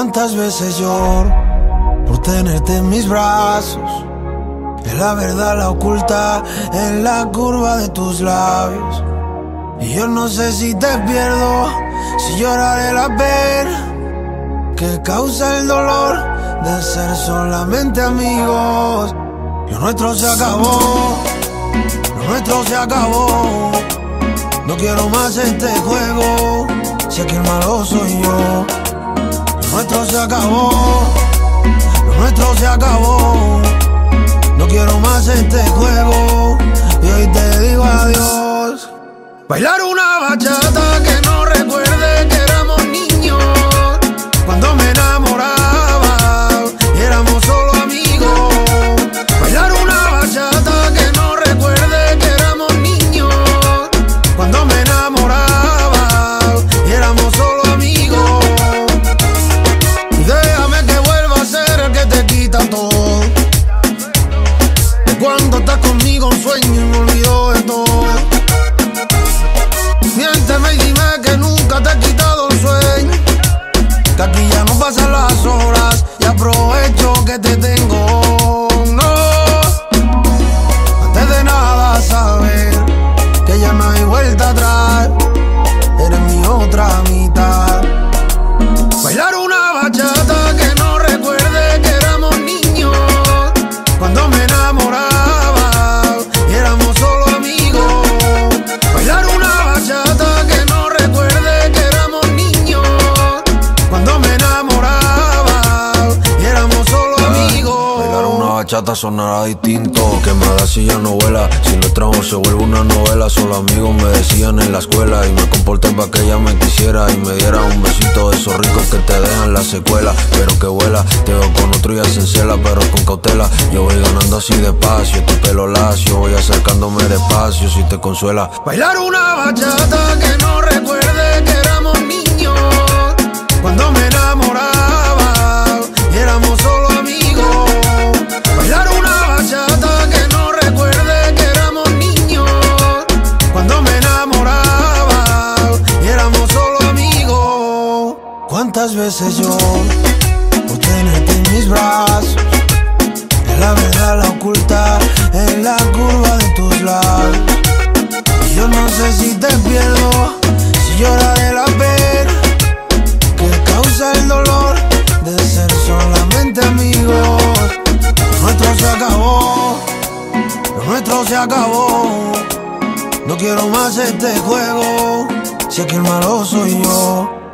Cuántas veces lloro por tenerte en mis brazos. Es la verdad la oculta en la curva de tus labios. Y yo no sé si te pierdo, si lloraré la pena que causa el dolor de ser solamente amigos. Lo nuestro se acabó, lo nuestro se acabó. No quiero más este juego, sé que el malo soy yo. Nuestro se acabó, lo nuestro se acabó. No quiero más este juego y hoy te digo adiós. Bailar una bachata que no conmigo un sueño y me olvido de todo. Miénteme y dime que nunca te he quitado el sueño. Que aquí ya no pasan las horas y aprovecho que te tengo. Bachata sonará distinto. Que me haga si ya no vuela. Si nuestro amor se vuelve una novela. Solo amigos me decían en la escuela. Y me comporté para que ella me quisiera. Y me diera un besito esos ricos que te dejan la secuela. Pero que vuela. Te veo con otro y hacen cela, pero con cautela. Yo voy ganando así despacio. Tu pelo lacio. Voy acercándome despacio si te consuela. Bailar una bachata que no recuerde ¿Cuántas veces yo por tenerte en mis brazos? La verdad la oculta en la curva de tus labios. Y yo no sé si te pierdo, si lloraré la pena que causa el dolor de ser solamente amigos. Lo nuestro se acabó, lo nuestro se acabó. No quiero más este juego, sé que el malo soy yo.